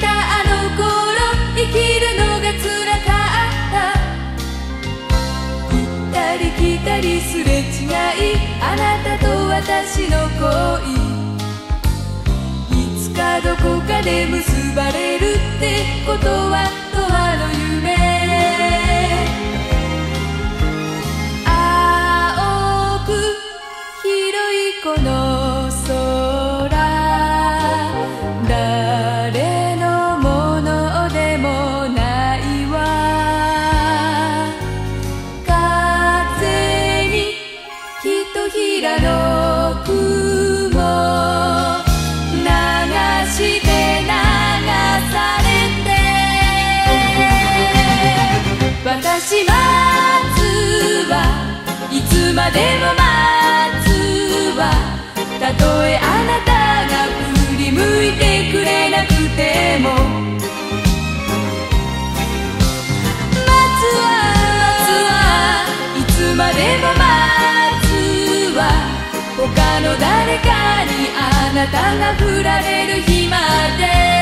たあの頃生きるのがつらかった。行ったり来たりすれ違いあなたと私の恋。いつかどこかで結ばれるってことはつまでも待つわたとえあなたが振り向いてくれなくても。待つわいつまでも待つわ他の誰かにあなたが振られる日まで。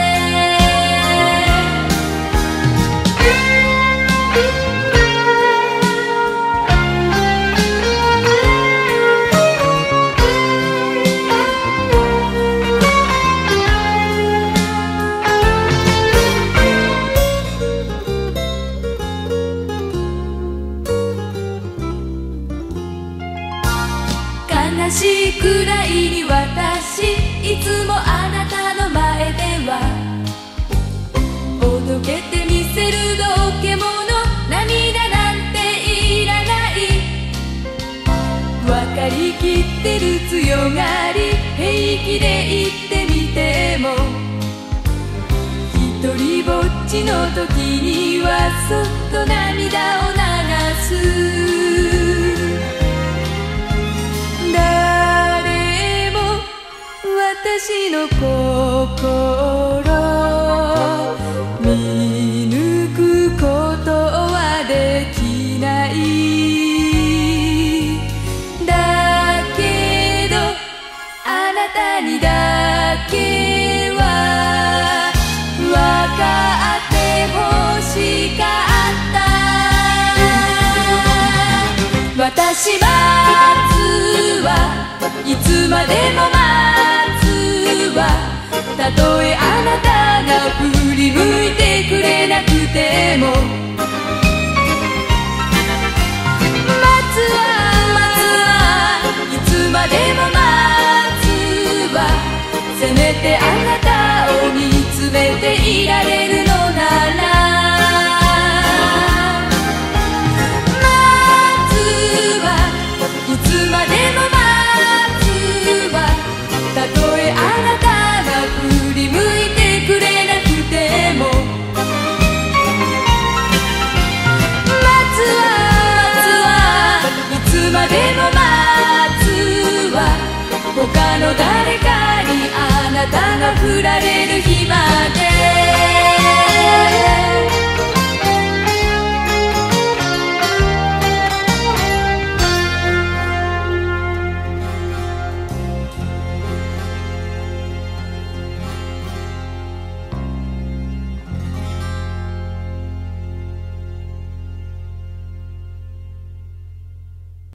悲しいくらいに私いつもあなたの前では。おどけてみせる道化物涙なんていらない。分かりきってる強がり平気で言ってみても。一人ぼっちの時にはそっと涙を流す。私の心見抜くことはても振られる